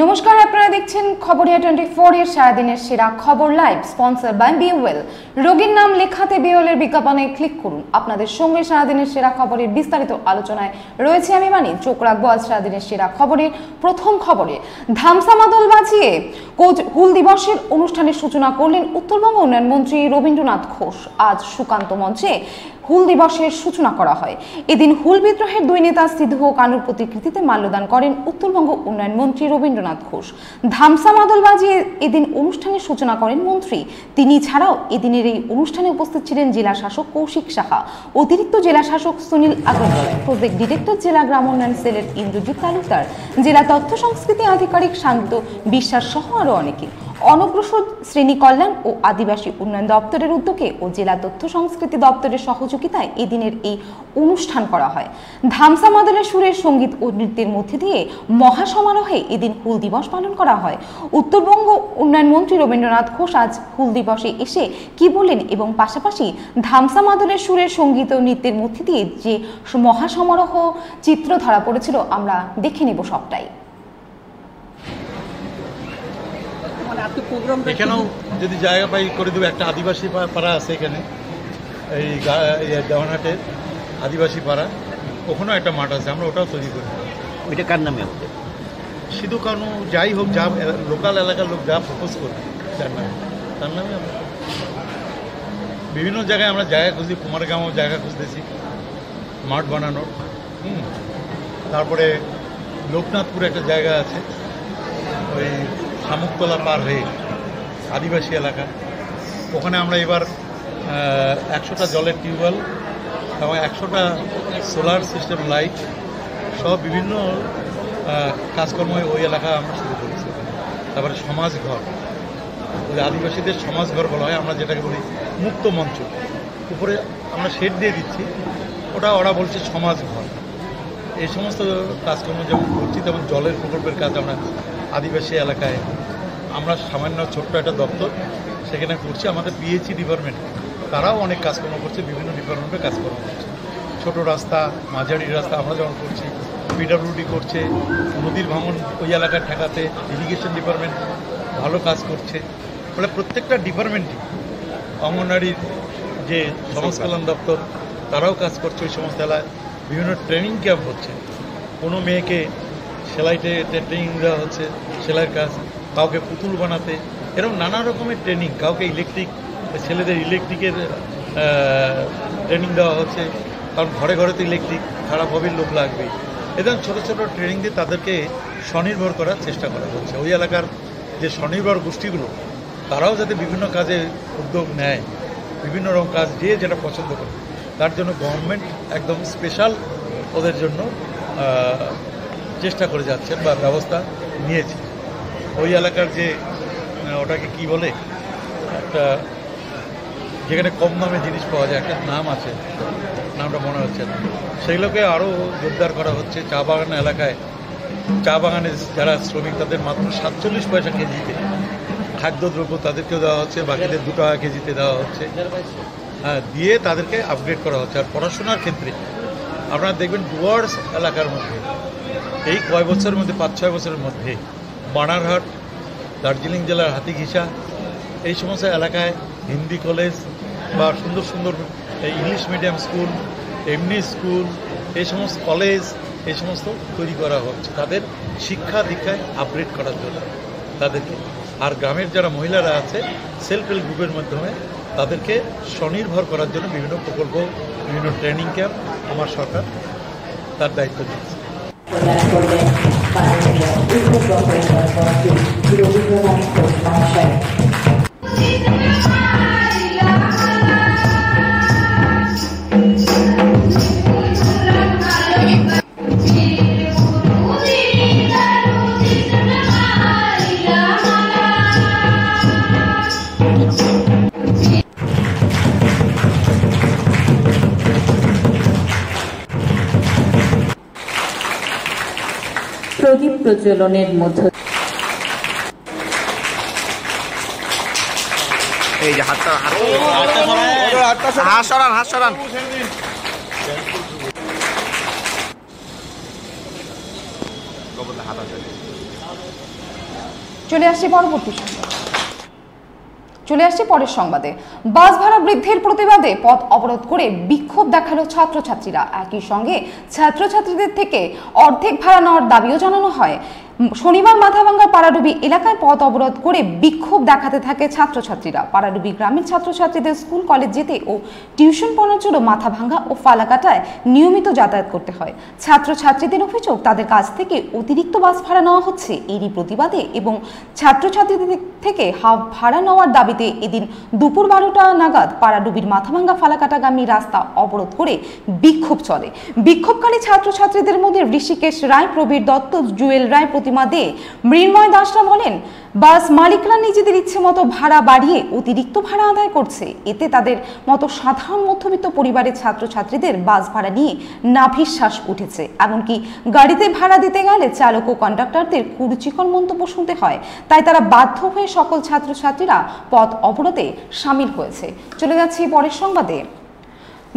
নমস্কার, আপনারা দেখছেন খবরিয়া টোয়েন্টি ফোর এর সারাদিনের সেরা খবর লাইভ স্পন্সার বাই বিওয়েল রোগীর নাম লেখাতে বিওয়েলের বিজ্ঞাপনে ক্লিক করুন। আপনাদের সঙ্গে সারাদিনের সেরা খবরের বিস্তারিত আলোচনায় রয়েছে আমি মানি। চোখ রাখব আজ সারাদিনের সেরা খবরের প্রথম খবরে। ধামসা মাদল বাজিয়ে কোচ হুল দিবসের অনুষ্ঠানের সূচনা করলেন উত্তরবঙ্গ উন্নয়ন মন্ত্রী রবীন্দ্রনাথ ঘোষ। আজ সুকান্ত মঞ্চে হুল দিবসের সূচনা করা হয়। এদিন হুল বিদ্রোহের দুই নেতা সিদ্ধু ও কানুর প্রতিকৃতিতে মাল্যদান করেন উত্তরবঙ্গ উন্নয়ন মন্ত্রী রবীন্দ্রনাথ ঘোষ। ধামসা মাদল বাজিয়ে এদিন অনুষ্ঠানের সূচনা করেন মন্ত্রী। তিনি ছাড়াও এদিনের এই অনুষ্ঠানে উপস্থিত ছিলেন জেলা শাসক কৌশিক সাহা। অতিরিক্ত জেলা শাসক সুনীল আগরওয়াল। প্রজেক্ট ডিরেক্টর জেলা গ্রাম উন্নয়ন সেলের ইন্দ্রজিৎ তালুকদার। জেলা তথ্য সংস্কৃতি আধিকারিক শান্ত বিশ্বাস সহ আরও অনেকে। অনগ্রসর শ্রেণি কল্যাণ ও আদিবাসী উন্নয়ন দপ্তরের উদ্যোগে ও জেলা তথ্য সংস্কৃতি দপ্তরের সহযোগিতায় এদিনের এই অনুষ্ঠান করা হয়। ধামসা মাদলের সুরের সংগীত ও নৃত্যের মধ্যে দিয়ে মহাসমারোহে এদিন হুল দিবস পালন করা হয়। উত্তরবঙ্গ উন্নয়ন মন্ত্রী রবীন্দ্রনাথ ঘোষ আজ হুল দিবসে এসে কি বললেন এবং পাশাপাশি ধামসা মাদলের সুরের সংগীত ও নৃত্যের মধ্যে দিয়ে যে মহাসমারোহ চিত্র ধরা পড়েছিল আমরা দেখে নেব সবটাই। এখানেও যদি জায়গা পাই করে দেবো। একটা আদিবাসী পা- পাড়া আছে এখানে। এই দেওয়ানহাটের আদিবাসী পাড়া। ওখানেও একটা মাঠ আছে আমরা ওটাও তৈরি করি। ওইটা কার নামে? হবে সিধু কানু যাই হোক যা লোকাল এলাকার লোক যা প্রপোজ করবে তার নামে। তার নামে আমরা বিভিন্ন জায়গায় আমরা জায়গা খুঁজছি কুমারগাঁও জায়গা খুঁজতেছি মাঠ বানানোর। হুম। তারপরে লোকনাথপুরে একটা জায়গা আছে। ওই শামুকতলা পার হয়ে আদিবাসী এলাকা। ওখানে আমরা এবার একশোটা জলের টিউবওয়েল এবং একশোটা সোলার সিস্টেম লাইট সব বিভিন্ন কাজকর্ম ওই এলাকা আমরা শুরু করেছি। তারপরে সমাজঘর। ওই আদিবাসীদের সমাজঘর বলা হয়, আমরা যেটাকে বলি মুক্ত মঞ্চ। উপরে আমরা শেড দিয়ে দিচ্ছি। ওটা ওরা বলছে সমাজঘর। এই সমস্ত কাজকর্ম যেমন করছি, তেমন জলের প্রকল্পের কাজ আমরা আদিবাসী এলাকায়। আমরা সামান্য ছোট্ট একটা দপ্তর, সেখানে করছি আমাদের পিএইচি ডিপার্টমেন্ট তারাও অনেক কাজকর্ম করছে, বিভিন্ন ডিপার্টমেন্টে কাজকর্ম করছে। ছোট রাস্তা, মাঝারি রাস্তা আমরা যেমন করছি পিডাব্লিউডি করছে, নদীর ভাঙন ওই এলাকায় ঠেকাতে ইরিগেশন ডিপার্টমেন্ট ভালো কাজ করছে। ফলে প্রত্যেকটা ডিপার্টমেন্টই অঙ্গনওয়াড়ির যে সমাজ কল্যাণ দপ্তর, তারাও কাজ করছে ওই সমস্ত এলাকায়। বিভিন্ন ট্রেনিং ক্যাম্প হচ্ছে। কোনো মেয়েকে সেলাইতে ট্রেনিং দেওয়া হচ্ছে, সেলাইয়ের কাজ, কাউকে পুতুল বানাতে এরকম নানা রকমের ট্রেনিং কাউকে ইলেকট্রিক ছেলেদের ইলেকট্রিকের ট্রেনিং দেওয়া হচ্ছে, কারণ ঘরে ঘরে তো ইলেকট্রিক খারাপ হবে লোক লাগবে। এবং ছোটো ছোটো ট্রেনিং দিয়ে তাদেরকে স্বনির্ভর করার চেষ্টা করা হচ্ছে। ওই এলাকার যে স্বনির্ভর গোষ্ঠীগুলো, তারাও যাতে বিভিন্ন কাজে উদ্যোগ নেয়, বিভিন্ন রকম কাজ দিয়ে যেটা পছন্দ করে। তার জন্য গভর্নমেন্ট একদম স্পেশাল ওদের জন্য চেষ্টা করে যাচ্ছেন বা ব্যবস্থা নিয়েছে। ওই এলাকার যে ওটাকে কি বলে? একটা, যেখানে কম দামে জিনিস পাওয়া যায়, একটা নাম আছে, নামটা মনে হচ্ছে না। সেগুলোকে আরও জোরদার করা হচ্ছে। চা বাগান এলাকায়, চা বাগানের যারা শ্রমিক, তাদের মাত্র সাতচল্লিশ পয়সা কেজিতে খাদ্যদ্রব্য তাদেরকেও দেওয়া হচ্ছে, বাকিদের দু টাকা কেজিতে দেওয়া হচ্ছে। হ্যাঁ দিয়ে তাদেরকে আপগ্রেড করা হচ্ছে। আর পড়াশোনার ক্ষেত্রে আপনারা দেখবেন ডুয়ার্স এলাকার মধ্যে, এই কয় বছরের মধ্যে, পাঁচ ছয় বছরের মধ্যে, বানারহাট, দার্জিলিং জেলার হাতিঘিসা, এই সমস্ত এলাকায় হিন্দি কলেজ বা সুন্দর সুন্দর এই ইংলিশ মিডিয়াম স্কুল, এমনি স্কুল, এই সমস্ত কলেজ, এই সমস্ত তৈরি করা হচ্ছে। তাদের শিক্ষা দীক্ষায় আপগ্রেড করার জন্য তাদেরকে। আর গ্রামের যারা মহিলারা আছে সেলফ হেল্প গ্রুপের মাধ্যমে তাদেরকে স্বনির্ভর করার জন্য বিভিন্ন প্রকল্প বিভিন্ন ট্রেনিং ক্যাম্প আমার সরকার তার দায়িত্ব নিয়েছে। প্রজ্বলনের মধ্য এই যে হাতটা হাত হাত সরান হাত সরান। কবলে হাত আছে। চলে আসছি পরবর্তী চলে আসছে পরের সংবাদে। বাস ভাড়া বৃদ্ধির প্রতিবাদে পথ অবরোধ করে বিক্ষোভ দেখাল ছাত্রছাত্রীরা। একই সঙ্গে ছাত্রছাত্রীদের থেকে অর্ধেক ভাড়া নেওয়ার দাবিও জানানো হয়। শনিবার মাথাভাঙ্গার পাড়াডুবি এলাকায় পথ অবরোধ করে বিক্ষোভ দেখাতে থাকে ছাত্রছাত্রীরা। পাড়াডুবি গ্রামের ছাত্রছাত্রীদের স্কুল, কলেজ যেতে ও টিউশন পড়ার জন্য মাথাভাঙ্গা ও ফালাকাটায় নিয়মিত যাতায়াত করতে হয়। ছাত্রছাত্রীদের অভিযোগ, তাদের কাছ থেকে অতিরিক্ত বাস ভাড়া নেওয়া হচ্ছে এরই প্রতিবাদে এবং ছাত্রছাত্রীদের থেকে হাফ ভাড়া নেওয়ার দাবিতে এদিন দুপুর বারোটা নাগাদ পাড়াডুবির মাথাভাঙ্গা ফালাকাটাগামী রাস্তা অবরোধ করে বিক্ষোভ চলে। বিক্ষোভকারী ছাত্রছাত্রীদের মধ্যে ঋষিকেশ রায়, প্রবীর দত্ত, জুয়েল রায় প্রতিমা দে মৃন্ময় দাসরা বলেন, বাস মালিকরা নিজেদের ইচ্ছে মতো ভাড়া বাড়িয়ে অতিরিক্ত ভাড়া আদায় করছে। এতে তাদের মতো সাধারণ মধ্যবিত্ত পরিবারের ছাত্রছাত্রীদের বাস ভাড়া নিয়ে নাভিশ্বাস উঠেছে। এমনকি গাড়িতে ভাড়া দিতে গেলে চালক ও কন্ডাক্টরদের কুরুচিকর মন্তব্য শুনতে হয়। তাই তারা বাধ্য হয়ে সকল ছাত্রছাত্রীরা পথ অবরোধে সামিল হয়েছে। চলে যাচ্ছি পরের সংবাদে।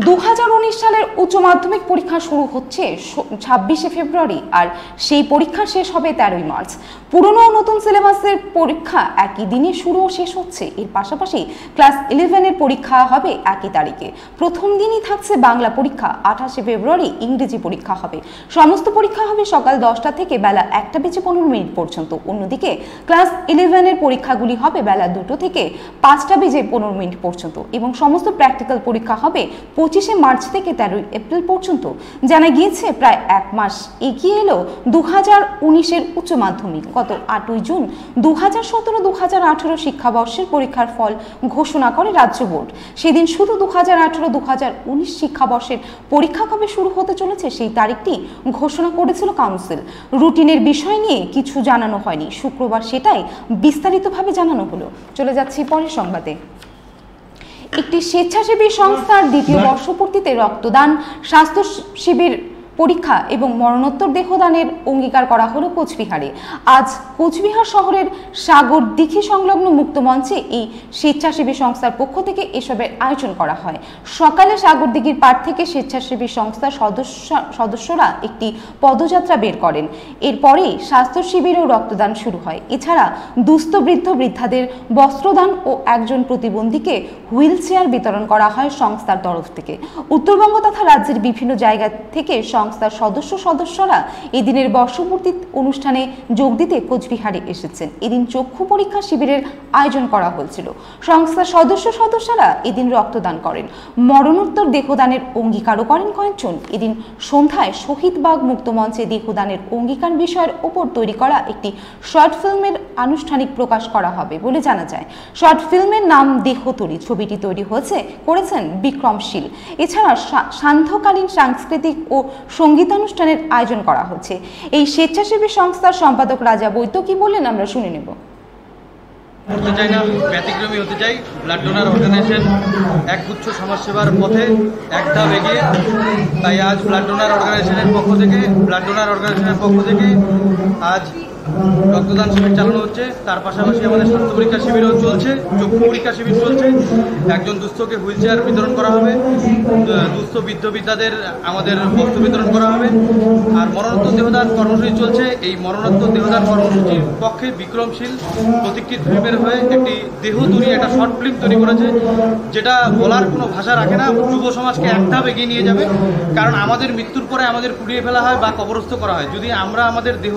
দু হাজার উনিশ সালের উচ্চ মাধ্যমিক পরীক্ষা শুরু হচ্ছে ছাব্বিশে ফেব্রুয়ারি আর সেই পরীক্ষা শেষ হবে তেরোই মার্চ। পুরনো ও নতুন সিলেবাসের পরীক্ষা একই দিনে শুরু ও শেষ হচ্ছে। এর পাশাপাশি ক্লাস ইলেভেনের পরীক্ষা হবে একই তারিখে। প্রথম দিনই থাকছে বাংলা পরীক্ষা, আঠাশে ফেব্রুয়ারি ইংরেজি পরীক্ষা হবে। সমস্ত পরীক্ষা হবে সকাল দশটা থেকে বেলা একটা বেজে পনেরো মিনিট পর্যন্ত। অন্যদিকে ক্লাস ইলেভেনের পরীক্ষাগুলি হবে বেলা দুটো থেকে পাঁচটা বেজে পনেরো মিনিট পর্যন্ত এবং সমস্ত প্র্যাকটিক্যাল পরীক্ষা হবে পঁচিশে মার্চ থেকে তেরোই এপ্রিল পর্যন্ত জানা গিয়েছে প্রায় এক মাস এগিয়ে এলো দু হাজার উনিশের উচ্চ মাধ্যমিক। গত আটই জুন দু হাজার সতেরো দু হাজার আঠেরো শিক্ষাবর্ষের পরীক্ষার ফল ঘোষণা করে রাজ্য বোর্ড। সেদিন শুধু দু হাজার আঠেরো দু হাজার উনিশ শিক্ষাবর্ষের পরীক্ষা কবে শুরু হতে চলেছে সেই তারিখটি ঘোষণা করেছিল কাউন্সিল। রুটিনের বিষয় নিয়ে কিছু জানানো হয়নি। শুক্রবার সেটাই বিস্তারিতভাবে জানানো হলো। চলে যাচ্ছি পরের সংবাদে। একটি স্বেচ্ছাসেবী সংস্থার দ্বিতীয় বর্ষপূর্তিতে রক্তদান স্বাস্থ্য শিবির পরীক্ষা এবং মরণোত্তর দেহদানের অঙ্গীকার করা হলো কোচবিহারে। আজ কোচবিহার শহরের সাগর দিঘি সংলগ্ন মুক্ত মঞ্চে এই স্বেচ্ছাসেবী সংস্থার পক্ষ থেকে এসবের আয়োজন করা হয়। সকালে সাগর দিঘির পাড় থেকে স্বেচ্ছাসেবী সংস্থার সদস্য সদস্যরা একটি পদযাত্রা বের করেন। এরপরেই স্বাস্থ্য শিবির ও রক্তদান শুরু হয়। এছাড়া দুস্থ বৃদ্ধ বৃদ্ধাদের বস্ত্রদান ও একজন প্রতিবন্ধীকে হুইল চেয়ার বিতরণ করা হয় সংস্থার তরফ থেকে। উত্তরবঙ্গ তথা রাজ্যের বিভিন্ন জায়গা থেকে সংস্থার সদস্য সদস্যরা এদিনের বর্ষপূর্তি অনুষ্ঠানে যোগ দিতে কোচবিহারে এসেছেন। এদিন চক্ষু পরীক্ষা শিবিরের আয়োজন করা হয়েছিল। সংস্থার সদস্য সদস্যরা এদিন রক্তদান করেন। মরণোত্তর দেহদানের অঙ্গীকারও করেন কয়েকজন। এদিন সন্ধ্যায় শহীদবাগ মুক্ত মঞ্চে দেহদানের অঙ্গীকার বিষয়ের ওপর তৈরি করা একটি শর্ট ফিল্মের আনুষ্ঠানিক প্রকাশ করা হবে বলে জানা যায়। শর্ট ফিল্মের নাম দেহতরী ছবিটি তৈরি হয়েছে, করেছেন বিক্রমশীল। এছাড়া সান্ধ্যকালীন সাংস্কৃতিক ও সঙ্গীতানুষ্ঠানের আয়োজন করা হচ্ছে। এই স্বেচ্ছাসেবী সংস্থার সম্পাদক রাজা বৈদ্য কি বললেন, আমরা শুনে নেব। করতে চাই না ব্যতিক্রমী হতে চাই ব্লাড ডোনার অর্গানাইজেশন একগুচ্ছ সমাজসেবার পথে এক ধাপ এগিয়ে, তাই আজ ব্লাড ডোনার অর্গানাইজেশনের পক্ষ থেকে ব্লাড ডোনার অর্গানাইজেশনের পক্ষ থেকে আজ রক্তদান শিবির চালানো হচ্ছে। তার পাশাপাশি আমাদের স্বাস্থ্য পরীক্ষা শিবিরও চলছে, চক্ষু পরীক্ষা শিবির চলছে। একজন দুস্থকে হুইল চেয়ার বিতরণ করা হবে। দুস্থ বৃদ্ধ বিদ্যাদের আমাদের বস্তু বিতরণ করা হবে। আর মরণোত্তর দেহদান কর্মসূচি চলছে। এই মরণোত্তর দেহদান কর্মসূচির পক্ষে বিক্রমশীল প্রতিকৃত ফিল্মের হয়ে একটি দেহ তৈরি, একটা শর্ট ফিল্ম তৈরি করেছে, যেটা বলার কোনো ভাষা রাখে না। যুব সমাজকে এক ধাপ এগিয়ে নিয়ে যাবে। কারণ আমাদের মৃত্যুর পরে আমাদের পুড়িয়ে ফেলা হয় বা কবরস্থ করা হয়। যদি আমরা আমাদের দেহ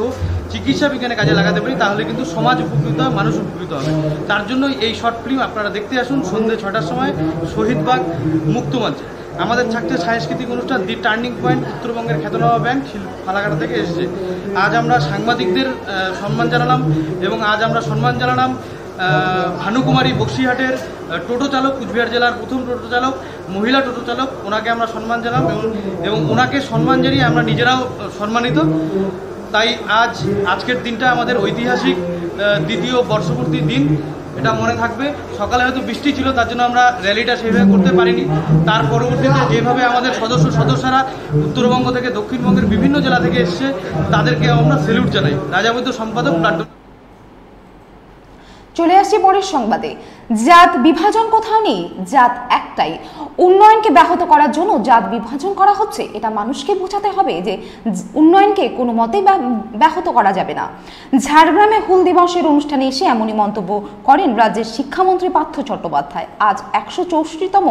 চিকিৎসা বিজ্ঞানে কাজে লাগাতে পারি, তাহলে কিন্তু সমাজ উপকৃত হয়, মানুষ উপকৃত হবে। তার জন্য এই শর্ট ফিল্ম আপনারা দেখতে আসুন, সন্ধ্যে ছটার সময় শহীদবাগ মুক্ত মঞ্চে। আমাদের থাকছে সাংস্কৃতিক অনুষ্ঠান, দি টার্নিং পয়েন্ট, উত্তরবঙ্গের খ্যাতনামা ব্যাংক ফালাকাটা থেকে এসেছে। আজ আমরা সাংবাদিকদের সম্মান জানালাম এবং আজ আমরা সম্মান জানালাম ভানুকুমারী বক্সিহাটের টোটো চালক, কুচবিহার জেলার প্রথম টোটো চালক, মহিলা টোটো চালক, ওনাকে আমরা সম্মান জানালাম এবং এবং ওনাকে সম্মান জানিয়ে আমরা নিজেরাও সম্মানিত। তাই আজ, আজকের দিনটা আমাদের ঐতিহাসিক দ্বিতীয় বর্ষপূর্তির দিন। এটা মনে থাকবে। সকালে হয়তো বৃষ্টি ছিল, তার জন্য আমরা র্যালিটা সেভাবে করতে পারিনি। তার পরবর্তীতে যেভাবে আমাদের সদস্য সদস্যরা উত্তরবঙ্গ থেকে দক্ষিণবঙ্গের বিভিন্ন জেলা থেকে এসছে, তাদেরকে আমরা সেলুট জানাই। রাজাবৈদ্য সম্পাদক চলে আসছি পরের সংবাদে। জাত বিভাজন কোথাও নেই, জাত একটাই। উন্নয়নকে ব্যাহত করার জন্য জাত বিভাজন করা হচ্ছে, এটা মানুষকে বোঝাতে হবে যে উন্নয়নকে কোনো মতেই ব্যাহত করা যাবে না। ঝাড়গ্রামে হুল দিবসের অনুষ্ঠানে এসে এমনই মন্তব্য করেন রাজ্যের শিক্ষামন্ত্রী পার্থ চট্টোপাধ্যায়। আজ একশো চৌষট্টিতম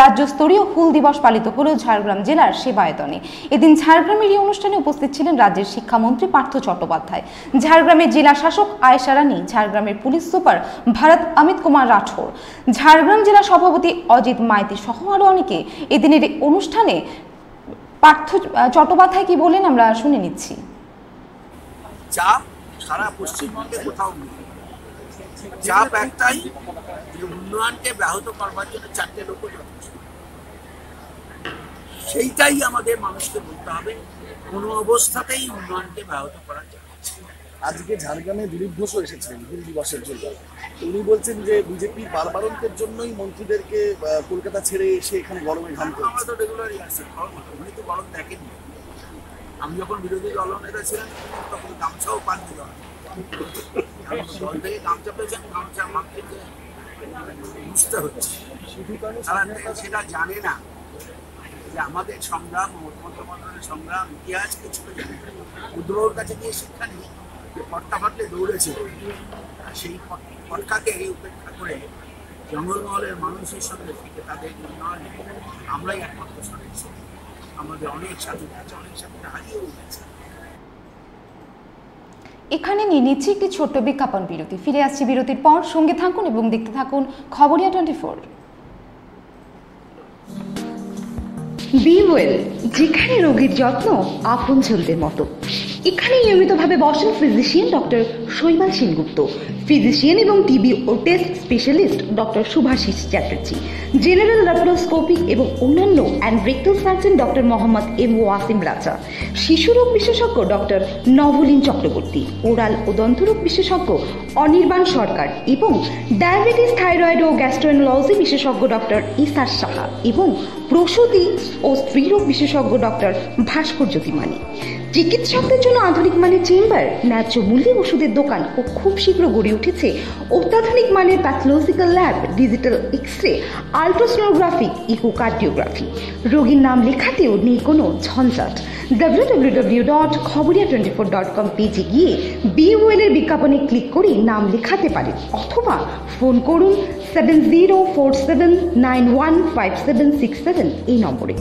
রাজ্যস্তরীয় হুল দিবস পালিত হল ঝাড়গ্রাম জেলার সেবায়তনে। এদিন ঝাড়গ্রামের এই অনুষ্ঠানে উপস্থিত ছিলেন রাজ্যের শিক্ষামন্ত্রী পার্থ চট্টোপাধ্যায়। ঝাড়গ্রামের জেলা শাসক আয়েশা রানী, ঝাড়গ্রামের পুলিশ সুপার ভারত অমিত কুমার রাঠোর ঝাড়গ্রাম জেলা সভাপতি অজিত মাইতি সহ আরও অনেকে এদিনের অনুষ্ঠানে পার্থ চট্টোপাধ্যায় কি বলেন আমরা শুনে নিচ্ছি। চাপ সারা পশ্চিমবঙ্গে কোথাও নেই। চাপ একটাই উন্নয়নকে ব্যাহত করবার জন্য চারটে লোক সেইটাই আমাদের মানুষকে বলতে হবে। কোনো অবস্থাতেই উন্নয়নকে ব্যাহত করা না। আজকে ঝাড়গ্রামে দিলীপ ঘোষও এসেছেন হুল দিবসের জন্য। উনি বলছেন যে বিজেপি বারবারন্তের জন্যই মন্ত্রীদেরকে কলকাতা ছেড়ে এসে এখানে গরমে আসছি গরম উনি তো গরম দেখেনি আমি যখন বিরোধী দলনেতা ছিলাম, তখন গামছাও পাননি দল। থেকে গামছা পেয়েছেন গামছা বুঝতে হচ্ছে। সেটা জানে না যে আমাদের সংগ্রাম মধ্যমন্ত্রণের সংগ্রাম, ইতিহাস কিছু উদ্রোর কাছে গিয়ে শিক্ষা নিই। পটকা ফাটলে দৌড়েছে। আর সেই পট- পটকাকে উপেক্ষা করে জঙ্গলমহলের মানুষের সঙ্গে থেকে তাদের উন্নয়নে আমরাই একমাত্র সদস্য। আমাদের অনেক সাথী আছে অনেক সাথী হারিয়েও গেছে এখানে নিয়ে নিচ্ছি একটি ছোট্ট বিজ্ঞাপন বিরতি। ফিরে আসছি বিরতির পর। সঙ্গে থাকুন এবং দেখতে থাকুন খবরিয়া টোয়েন্টি ফোর। বিওয়েল যেখানে রোগীর যত্ন আপন আপনজনদের মতো। এখানে নিয়মিতভাবে বসেন physician doctor Shaibal Sengupta. Physician এবং টিবি ও test specialist doctor Subhashis Chatterjee. General laparoscopy এবং অন্যান্য and rectal surgeon doctor Mohammad M Wasim Raja. শিশুরোগ বিশেষজ্ঞ ডক্টর নভলিন চক্রবর্তী। ওরাল ও দন্তরোগ বিশেষজ্ঞ অনির্বাণ সরকার এবং ডায়াবেটিস থাইরয়েড ও গ্যাস্ট্রোএনোলজি বিশেষজ্ঞ ডক্টর ইসার সাহা এবং প্রসূতি ও স্ত্রীরোগ বিশেষজ্ঞ ডক্টর ভাস্কর জ্যোতিমানি চিকিৎসকদের জন্য আধুনিক মানের চেম্বার, ন্যায্য মূল্যে ওষুধের দোকান ও খুব শীঘ্র গড়ে উঠেছে অত্যাধুনিক মানের pathological lab digital X ray ultrasonography echocardiography রোগীর নাম লেখাতেও নেই কোনো ঝঞ্ঝাট। W W W dot Khabariya twenty four dot com পেজে গিয়ে বিওএলের বিজ্ঞাপনে ক্লিক করে নাম লেখাতে পারেন অথবা ফোন করুন seven zero four seven nine one five seven six seven এই নম্বরে।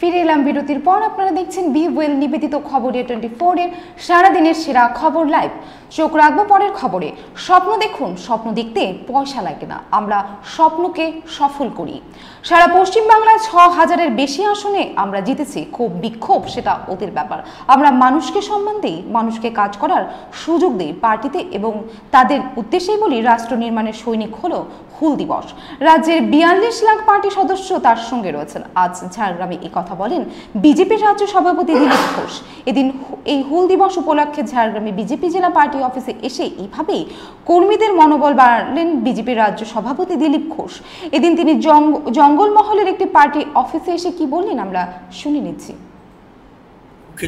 ফিরে এলাম বিরতির পর। আপনারা দেখছেন বি ওয়েল নিবেদিত খবরে টোয়েন্টি ফোর ফোরের সারাদিনের সেরা খবর লাইভ। চোখ রাখব পরের খবরে। স্বপ্ন দেখুন, স্বপ্ন দেখতে পয়সা লাগে না। আমরা স্বপ্নকে সফল করি। সারা পশ্চিমবাংলায় ছ হাজারের বেশি আসনে আমরা জিতেছি। খুব বিক্ষোভ, সেটা ওদের ব্যাপার। আমরা মানুষকে সম্মান দিই, মানুষকে কাজ করার সুযোগ দিই পার্টিতে এবং তাদের উদ্দেশ্যেই বলি রাষ্ট্র নির্মাণের সৈনিক হলো হুল দিবস। রাজ্যের বিয়াল্লিশ লাখ পার্টি সদস্য তার সঙ্গে রয়েছেন। আজ ঝাড়গ্রামে এই কথা বলেন বিজেপির রাজ্য সভাপতি দিলীপ ঘোষ। এদিন হু- এই হুল দিবস উপলক্ষে ঝাড়গ্রামে বিজেপি জেলা পার্টি অফিসে এসে এইভাবেই কর্মীদের মনোবল বাড়ালেন বিজেপির রাজ্য সভাপতি দিলীপ ঘোষ। এদিন তিনি জঙ্গ- জঙ্গলমহলের একটি পার্টি অফিসে এসে কি বললেন আমরা শুনে নিচ্ছি।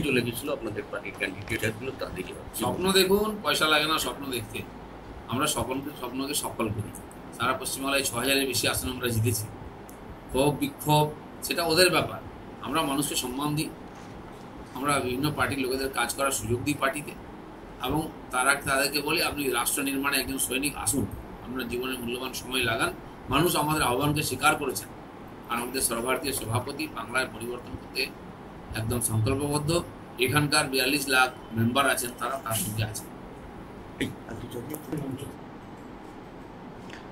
চলে গেছিল আপনাদের পার্টির ক্যান্ডিডেটগুলো তাদেরই স্বপ্ন দেখুন পয়সা লাগে না স্বপ্ন দেখতে। আমরা স্বপ্নকে স্বপ্নকে সফল করি। সারা পশ্চিমবাংলায় ছ হাজারের বেশি আসন আমরা জিতেছি। ক্ষোভ বিক্ষোভ সেটা ওদের ব্যাপার। আমরা মানুষকে সম্মান দিই। আমরা বিভিন্ন পার্টির লোকেদের কাজ করার সুযোগ দিই পার্টিতে এবং তারা তাদেরকে বলি, আপনি রাষ্ট্র নির্মাণে একজন সৈনিক আসুন। আপনার জীবনের মূল্যবান সময় লাগান। মানুষ আমাদের আহ্বানকে স্বীকার করেছেন। আর আমাদের সর্বভারতীয় সভাপতি বাংলায় পরিবর্তন করতে একদম সংকল্পবদ্ধ। এখানকার বিয়াল্লিশ লাখ মেম্বার আছেন, তারা তার সঙ্গে আছেন।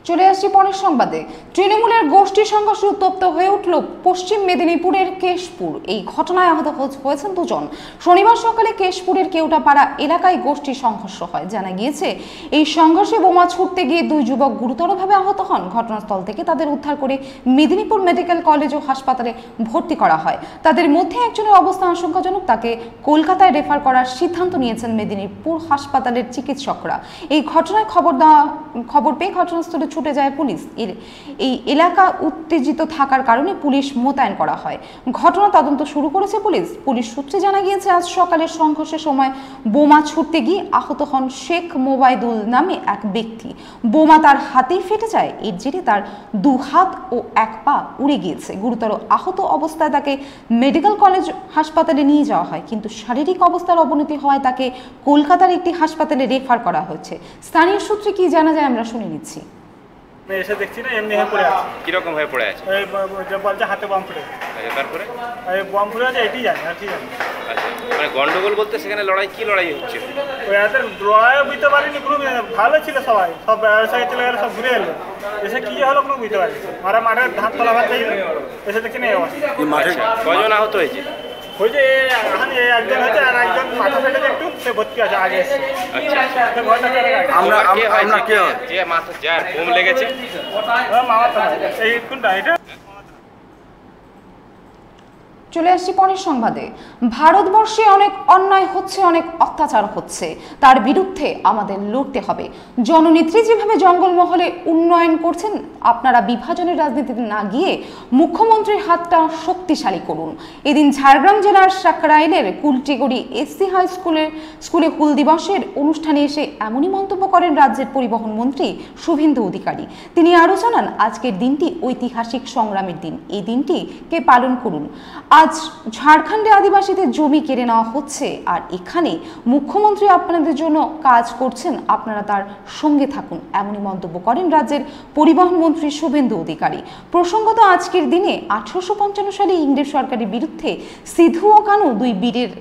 চলে আসছি পরের সংবাদে। তৃণমূলের গোষ্ঠী সংঘর্ষে উত্তপ্ত হয়ে উঠল পশ্চিম মেদিনীপুরের কেশপুর। এই ঘটনায় আহত হয়েছেন দুজন। শনিবার সকালে কেশপুরের কেউটাপাড়া এলাকায় গোষ্ঠী সংঘর্ষ হয়। জানা গিয়েছে, এই সংঘর্ষে বোমা ছুটতে গিয়ে দুই যুবক গুরুতরভাবে আহত হন। ঘটনাস্থল থেকে তাদের উদ্ধার করে মেদিনীপুর মেডিকেল কলেজ ও হাসপাতালে ভর্তি করা হয়। তাদের মধ্যে একজনের অবস্থা আশঙ্কাজনক। তাকে কলকাতায় রেফার করার সিদ্ধান্ত নিয়েছেন মেদিনীপুর হাসপাতালের চিকিৎসকরা। এই ঘটনায় খবর দেওয়া খবর পেয়ে ঘটনাস্থলে ছুটে যায় পুলিশ। এর এই এলাকা উত্তেজিত থাকার কারণে পুলিশ মোতায়েন করা হয়। ঘটনা তদন্ত শুরু করেছে পুলিশ। পুলিশ সূত্রে জানা গিয়েছে, আজ সকালে সংঘর্ষের সময় বোমা ছুটতে গিয়ে আহত হন শেখ মোবাইদুল নামে এক ব্যক্তি। বোমা তার হাতেই ফেটে যায়। এর জেরে তার দু হাত ও এক পা উড়ে গিয়েছে। গুরুতর আহত অবস্থায় তাকে মেডিকেল কলেজ হাসপাতালে নিয়ে যাওয়া হয়। কিন্তু শারীরিক অবস্থার অবনতি হওয়ায় তাকে কলকাতার একটি হাসপাতালে রেফার করা হয়েছে। স্থানীয় সূত্রে কি জানা যায়, আমরা শুনে নিচ্ছি। এসে দেখছি না এমনি হয়ে পড়ে আছে। কীরকম হয়ে পড়ে আছে? এই বলছে হাতে বম ফুটে। আচ্ছা, তারপরে? এই বম ফুটে আছে এটি জানি আর কি জানি। আচ্ছা মানে গন্ডগোল বলতে সেখানে লড়াই কি লড়াই হচ্ছে? ওই হাতে বুঝতে পারিনি কোনো ভালো ছিল সবাই সব ব্যবসায়ী চলে গেলে সব ঘুরে এলো। এসে কি হলো কোনো বুঝতে পারিনি। মারা মাঠে ধান তোলা ভাত এসে দেখছি না এই অবস্থা। আচ্ছা, কজন আহত হয়েছে? ওই যে এখন একজন হয়েছে আর একজন মাথা ফেটেছে একটু সে ভর্তি আছে আগে আচ্ছা। গেছে আমরা কে যে মাথা যার ঘুম লেগেছে? মামা এই কোনটা এটা? চলে আসছি পরের সংবাদে। ভারতবর্ষে অনেক অন্যায় হচ্ছে, অনেক অত্যাচার হচ্ছে। তার বিরুদ্ধে আমাদের লড়তে হবে। জননেত্রী যেভাবে জঙ্গলমহলে উন্নয়ন করছেন, আপনারা বিভাজনের রাজনীতিতে না গিয়ে মুখ্যমন্ত্রীর হাতটা শক্তিশালী করুন। এদিন ঝাড়গ্রাম জেলার সাকরাইলের কুলটিগড়ি এসসি হাই স্কুলের, স্কুলে হুল দিবসের অনুষ্ঠানে এসে এমনই মন্তব্য করেন রাজ্যের পরিবহন মন্ত্রী শুভেন্দু অধিকারী। তিনি আরও জানান, আজকের দিনটি ঐতিহাসিক সংগ্রামের দিন। এই দিনটি কে পালন করুন। আজ ঝাড়খণ্ডে আদিবাসীদের জমি কেড়ে নেওয়া হচ্ছে। আর এখানে মুখ্যমন্ত্রী আপনাদের জন্য কাজ করছেন। আপনারা তার সঙ্গে থাকুন। এমনই মন্তব্য করেন রাজ্যের পরিবহন মন্ত্রী শুভেন্দু অধিকারী। প্রসঙ্গত আজকের দিনে আঠারোশো পঞ্চান্ন সালে ইংরেজ সরকারের বিরুদ্ধে সিধু ও কানু দুই বীরের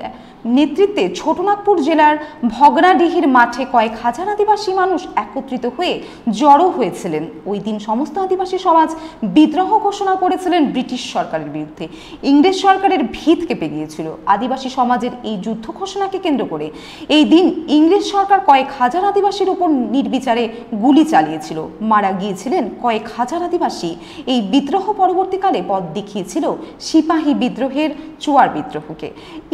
নেতৃত্বে ছোটনাগপুর জেলার ভগনাডিহির মাঠে কয়েক হাজার আদিবাসী মানুষ একত্রিত হয়ে জড়ো হয়েছিলেন। ওই দিন সমস্ত আদিবাসী সমাজ বিদ্রোহ ঘোষণা করেছিলেন ব্রিটিশ সরকারের বিরুদ্ধে। ইংরেজ সরকারের ভিত কেঁপে গিয়েছিল আদিবাসী সমাজের এই যুদ্ধ ঘোষণাকে কেন্দ্র করে এই দিন ইংরেজ সরকার কয়েক হাজার আদিবাসীর উপর নির্বিচারে গুলি চালিয়েছিল। মারা গিয়েছিলেন কয়েক হাজার আদিবাসী। এই বিদ্রোহ পরবর্তীকালে পথ দেখিয়েছিল সিপাহী বিদ্রোহের চুয়ার বিদ্রোহকে।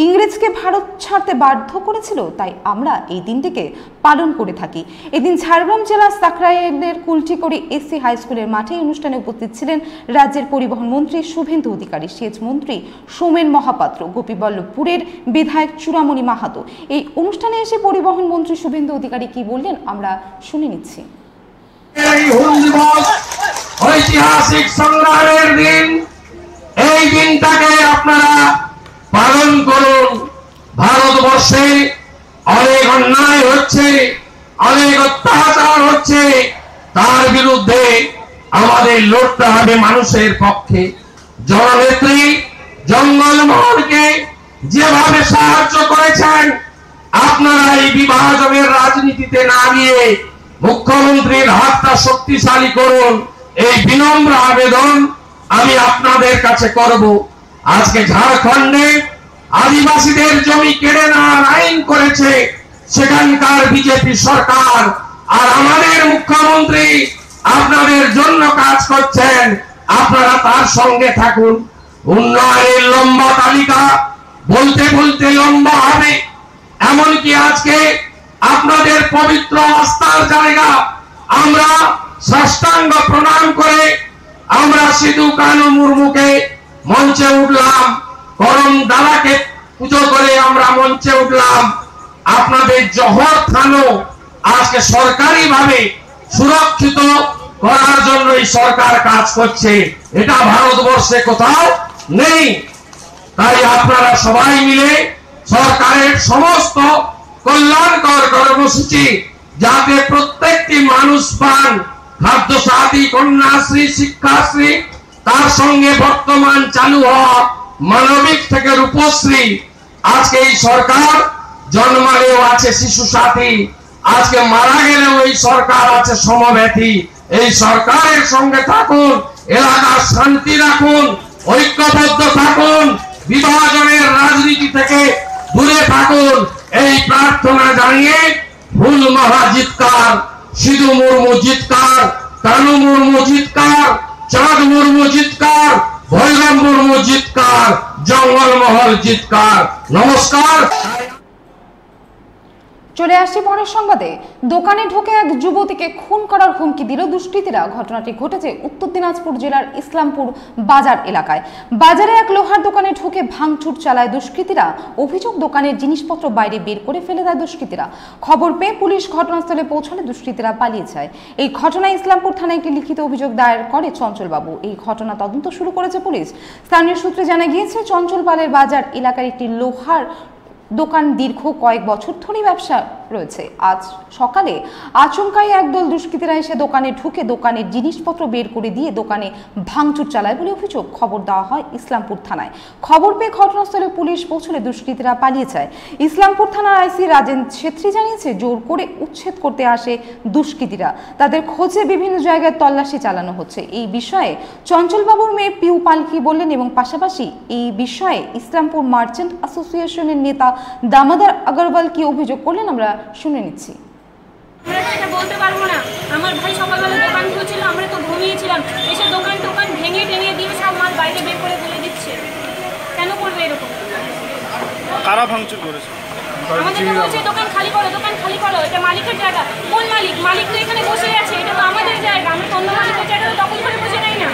ইংরেজকে ভারত ছাড়তে বাধ্য করেছিল, তাই আমরা এই দিনটিকে পালন করে থাকি। এদিন ঝাড়গ্রাম জেলার সাকরাইলের কুলটিকড়ি এসসি হাই স্কুলের মাঠে অনুষ্ঠানে উপস্থিত ছিলেন রাজ্যের পরিবহন মন্ত্রী শুভেন্দু অধিকারী। সেচ মন্ত্রী সোমেন মহাপাত্র, গোপীবল্লভপুরের বিধায়ক চূড়ামণি মাহাতো। এই অনুষ্ঠানে এসে পরিবহন মন্ত্রী শুভেন্দু অধিকারী কি বললেন, আমরা শুনে নিচ্ছি। ঐতিহাসিক সংগ্রামের দিন। এই দিনটাকে আপনারা পালন করুন। ভারতবর্ষে অনেক অন্যায় হচ্ছে, অনেক অত্যাচার হচ্ছে। তার বিরুদ্ধে আমাদের লড়তে হবে মানুষের পক্ষে। জননেত্রী জঙ্গলমহলকে যেভাবে সাহায্য করেছেন, আপনারা এই বিভাজনের রাজনীতিতে না গিয়ে মুখ্যমন্ত্রীর হাতটা শক্তিশালী করুন। এই বিনম্র আবেদন আমি আপনাদের কাছে করব। আজকে ঝাড়খণ্ডে আদিবাসীদের জমি কেড়ে নেওয়ার আইন করেছে সেখানকার বিজেপি সরকার। আর আমাদের মুখ্যমন্ত্রী আপনাদের জন্য কাজ করছেন। আপনারা তার সঙ্গে থাকুন। উন্নয়নের লম্বা তালিকা, বলতে বলতে লম্বা হবে। এমনকি আজকে আপনাদের পবিত্র আস্থার জায়গা, আমরা সাষ্টাঙ্গ প্রণাম করে আমরা সিধু কানু মুর্মুকে মঞ্চে উঠলাম, করম দাদাকে পুজো করে আমরা মঞ্চে উঠলাম। আপনাদের জহর থানো আজকে সরকারি ভাবে সুরক্ষিত করার জন্য এই সরকার কাজ করছে। এটা ভারতবর্ষে কোথাও নেই। তাই আপনারা সবাই মিলে সরকারের সমস্ত কল্যাণকর কর্মসূচি যাতে প্রত্যেকটি মানুষ পান। খাদ্য সাথী কন্যাশ্রী, শিক্ষাশ্রী, তার সঙ্গে বর্তমান চালু হওয়া মানবিক থেকে রূপশ্রী। আজকে এই সরকার জন্মালেও আছে শিশু সাথী। আজকে মারা গেলেও এই সরকার আছে সমব্যথী। এই সরকারের সঙ্গে থাকুন, এলাকার শান্তি রাখুন ঐক্যবদ্ধ থাকুন, বিভাজনের রাজনীতি থেকে দূরে থাকুন। এই প্রার্থনা জানিয়ে ফুল মহা জিতকার সিধু মুর্মু জিৎকার কানু মুর্মু জিৎকার, চাঁদ মুর্মু জিৎকার, ভৈরব মুর্মু জঙ্গল মহল জিৎকার। নমস্কার। চলে আসছি পরের সংবাদে। দোকানে ঢুকে এক যুবতীকে খুন করার হুমকি দিল দুষ্কৃতীরা। ঘটনাটি ঘটেছে উত্তর দিনাজপুর জেলার ইসলামপুর বাজার এলাকায়। বাজারে এক লোহার দোকানে ঢুকে ভাঙচুর চালায় দুষ্কৃতীরা। অভিযোগ, দোকানের জিনিসপত্র বাইরে বের করে ফেলে দেয় দুষ্কৃতীরা। খবর পেয়ে পুলিশ ঘটনাস্থলে পৌঁছলে দুষ্কৃতীরা পালিয়ে যায়। এই ঘটনায় ইসলামপুর থানায় একটি লিখিত অভিযোগ দায়ের করে চঞ্চলবাবু। এই ঘটনা তদন্ত শুরু করেছে পুলিশ। স্থানীয় সূত্রে জানা গিয়েছে চঞ্চল পালের বাজার এলাকার একটি লোহার দোকান দীর্ঘ কয়েক বছর ধরে ব্যবসা রয়েছে। আজ সকালে আচমকাই একদল দুষ্কৃতীরা এসে দোকানে ঢুকে দোকানের জিনিসপত্র বের করে দিয়ে দোকানে ভাঙচুর চালায় বলে অভিযোগ। খবর দেওয়া হয় ইসলামপুর থানায়। খবর পেয়ে ঘটনাস্থলে পুলিশ পৌঁছলে দুষ্কৃতীরা পালিয়ে যায়। ইসলামপুর থানার আইসি রাজেন ছেত্রী জানিয়েছে, জোর করে উচ্ছেদ করতে আসে দুষ্কৃতীরা। তাদের খোঁজে বিভিন্ন জায়গায় তল্লাশি চালানো হচ্ছে। এই বিষয়ে চঞ্চলবাবুর মেয়ে পিউ পালকি বললেন এবং পাশাপাশি এই বিষয়ে ইসলামপুর মার্চেন্ট অ্যাসোসিয়েশনের নেতা দামোদর আগরওয়াল কি অভিযোগ করলেন, আমরা শুনে নিচ্ছি। আমরা সেটা বলতে পারব না। আমার ভাই সকালবেলা দোকান খুলছিল আমরা তো ঘুমিয়েছিলাম। এসে দোকান টোকান ভেঙে টেঙে দিয়ে সব মাল বাইরে বের করে ফেলে দিচ্ছে। কেন করবে এরকম? কারা ভাঙচুর করেছে? আমাদেরকে বলছে দোকান খালি করো দোকান খালি করো এটা মালিকের জায়গা। কোন মালিক? মালিক তো এখানে বসে আছে এটা তো আমাদের জায়গা। আমরা তো অন্য মালিকের জায়গা তো দখল করে বসে নেই না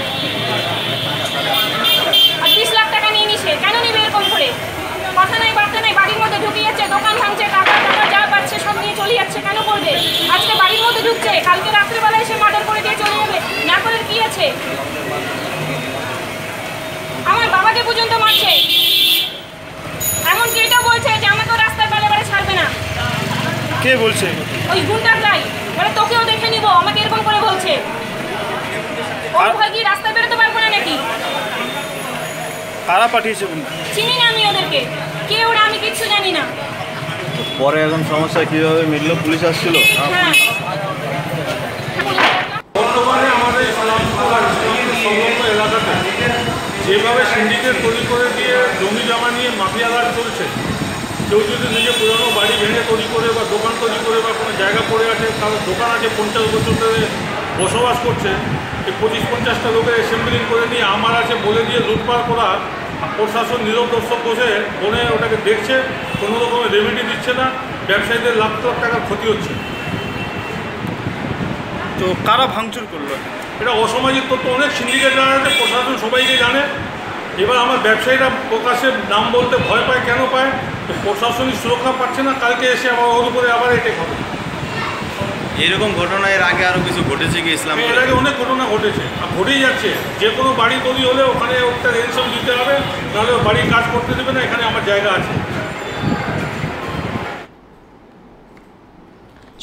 আর বিশ লাখ টাকা নিয়ে নিছে কেন নিবে এরকম করে কথা নাই বার্তা নাই বাড়ির মধ্যে ঢুকে যাচ্ছে দোকান ভাঙছে টাকা টাকা যা পাচ্ছে সব নিয়ে চলে যাচ্ছে কেন করবে। আজকে বাড়ির মধ্যে ঢুকছে। কালকে রাত্রেবেলা এসে মার্ডার করে দিয়ে চলে যাবে। না করে কি আছে? আমার বাবাকে পর্যন্ত মারছে। এমনকি এটা বলছে যে আমাকেও রাস্তায় পালে বারে ছাড়বে না। কে বলছে? ওই গুন্ডাটাই বলে তোকেও দেখে নিব। আমাকে এরকম করে বলছে। ওর ভয় কি রাস্তায় বেরোতে পারব না নাকি? কারা পাঠিয়েছে চিনি না আমি ওদেরকে। কে ওরা আমি কিচ্ছু জানি না। পরে এখন সমস্যা কীভাবে মিললো পুলিশ আসছিল? যেভাবে সিন্ডিকেট তৈরি করে দিয়ে জমি জমা নিয়ে মাফিয়া রাজ চলছে কেউ যদি নিজে পুরনো বাড়ি ভেঙে তৈরি করে বা দোকান তৈরি করে বা কোনো জায়গা পড়ে আছে তার দোকান আছে, পঞ্চাশ বছর ধরে বসবাস করছে, এই পঁচিশ পঞ্চাশটা লোকের অ্যাসেম্বলিং করে নিয়ে আমার আছে বলে দিয়ে লুটপাট করা প্রশাসন নীরব দর্শক বসে বনে ওটাকে দেখছে কোনো রকমের রেমেডি দিচ্ছে না ব্যবসায়ীদের লাখ লাখ টাকার ক্ষতি হচ্ছে। তো কারা ভাঙচুর করল? এটা অসামাজিক তথ্য অনেক সিন্ডিকেট জানাতে প্রশাসন সবাইকে জানে। এবার আমার ব্যবসায়ীরা প্রকাশে নাম বলতে ভয় পায় কেন পায়? তো প্রশাসনিক সুরক্ষা পাচ্ছে না কালকে এসে আবার ওর উপরে আবার এটাই হবে। এরকম ঘটনা এর আগে আরও কিছু ঘটেছে কি ইসলাম এর আগে অনেক ঘটনা ঘটেছে আর ঘটেই যাচ্ছে। যে কোনো বাড়ি তৈরি হলে ওখানে একটা রেনশন দিতে হবে নাহলে বাড়ির কাজ করতে দেবে না এখানে আমার জায়গা আছে।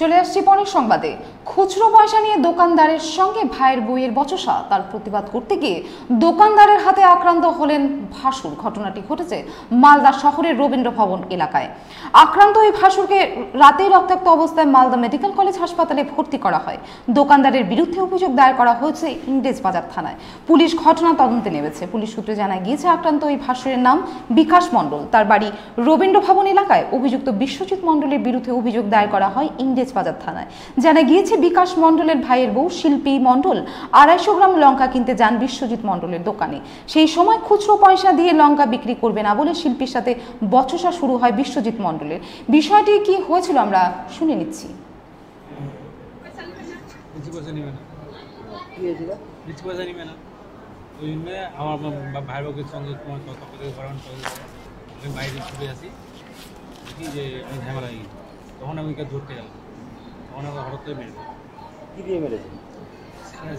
চলে আসছি পরের সংবাদে। খুচরো পয়সা নিয়ে দোকানদারের সঙ্গে ভাইয়ের বইয়ের বচসা। তার প্রতিবাদ করতে গিয়ে দোকানদারের হাতে আক্রান্ত হলেন ভাসুর। ঘটনাটি ঘটেছে মালদা শহরের রবীন্দ্র ভবন এলাকায়। আক্রান্ত ওই ভাসুরকে রাতে রক্তাক্ত অবস্থায় মালদা মেডিকেল কলেজ হাসপাতালে ভর্তি করা হয়। দোকানদারের বিরুদ্ধে অভিযোগ দায়ের করা হয়েছে ইংরেজ বাজার থানায়। পুলিশ ঘটনা তদন্তে নেমেছে। পুলিশ সূত্রে জানা গিয়েছে, আক্রান্ত ওই ভাসুরের নাম বিকাশ মণ্ডল। তার বাড়ি রবীন্দ্র ভবন এলাকায় অভিযুক্ত বিশ্বজিৎ মণ্ডলের বিরুদ্ধে অভিযোগ দায়ের করা হয় ইংরেজ বাজার থানায়। জানা গিয়েছে বিকাশ মণ্ডলের ভাইয়ের বউ শিল্পী মণ্ডল আড়াইশো গ্রাম লঙ্কা কিনতে যান বিশ্বজিৎ মণ্ডলের দোকানে। সেই সময় খুচরো পয়সা দিয়ে লঙ্কা বিক্রি করবে না বলে শিল্পীর সাথে বচসা শুরু হয় বিশ্বজিৎ মণ্ডলের। বিষয়টি কি হয়েছিল আমরা শুনে নিচ্ছি। আমার ভাই বোকের সঙ্গে তোমার বাইরে ছুটে আসি। দেখি যে ঝামেলা তখন আমি ধরতে গেলাম। তখন হঠাৎ করে মেরে দেয় কি দিয়ে মেরেছে?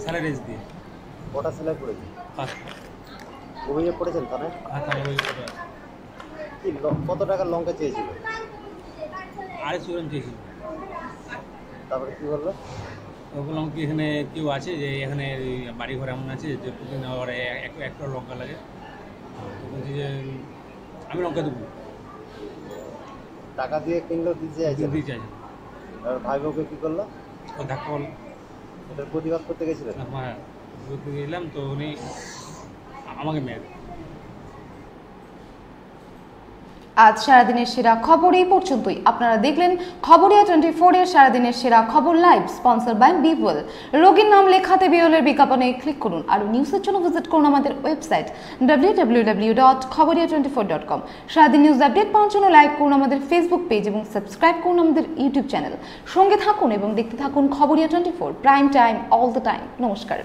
স্যালারিজ দিয়ে। কটা সেলাই করেছে? অভিযোগ করেছেন থানায় হাত আমার ওই করে কি কত টাকার লঙ্কা চেয়েছিল? আড়াইশো গ্রাম চেয়েছিল। তারপরে কি বলল? বললাম কি এখানে কেউ আছে যে এখানে বাড়ি ঘর এমন আছে যে প্রতিদিন আবার এক একটা লঙ্কা লাগে? তো বলছি যে আমি লঙ্কা দেবো। টাকা দিয়ে কিনলেও দিতে চাইছে? দিতে চাইছে। ভাই বউকে কি করল? ধাক্কা বল এটার প্রতিবাদ করতে গেছিলেন? হ্যাঁ গেলাম তো উনি আমাকে মেরে দেয়। আজ সারাদিনের সেরা খবর এই পর্যন্তই। আপনারা দেখলেন খবরিয়া টোয়েন্টি ফোর এর সারাদিনের সেরা খবর লাইভ, স্পন্সর বাই বিওয়েল রোগীর নাম লেখাতে বিওয়েলের বিজ্ঞাপনে ক্লিক করুন আর নিউজের জন্য ভিজিট করুন আমাদের website W W W dot Khabariya twenty four dot com সারাদিন নিউজ আপডেট পাওয়ার জন্য লাইক করুন আমাদের ফেসবুক পেজ এবং সাবস্ক্রাইব করুন আমাদের ইউটিউব চ্যানেল সঙ্গে থাকুন এবং দেখতে থাকুন Khabariya twenty four prime time all the time নমস্কার।